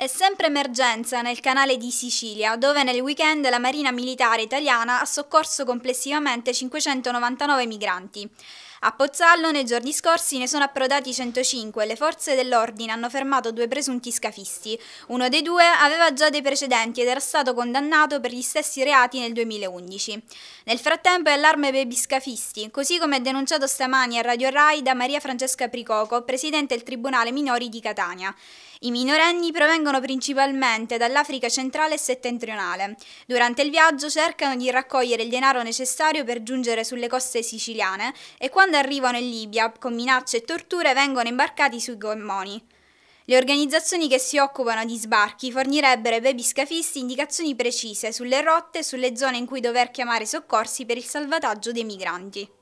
È sempre emergenza nel canale di Sicilia, dove nel weekend la Marina Militare Italiana ha soccorso complessivamente 599 migranti. A Pozzallo nei giorni scorsi ne sono approdati 105 e le forze dell'ordine hanno fermato due presunti scafisti. Uno dei due aveva già dei precedenti ed era stato condannato per gli stessi reati nel 2011. Nel frattempo è allarme per gli scafisti, così come denunciato stamani a Radio Rai da Maria Francesca Pricoco, presidente del Tribunale Minori di Catania. I minorenni provengono principalmente dall'Africa centrale e settentrionale. Durante il viaggio cercano di raccogliere il denaro necessario per giungere sulle coste siciliane e quando arrivano in Libia con minacce e torture vengono imbarcati sui gommoni. Le organizzazioni che si occupano di sbarchi fornirebbero ai baby scafisti indicazioni precise sulle rotte e sulle zone in cui dover chiamare soccorsi per il salvataggio dei migranti.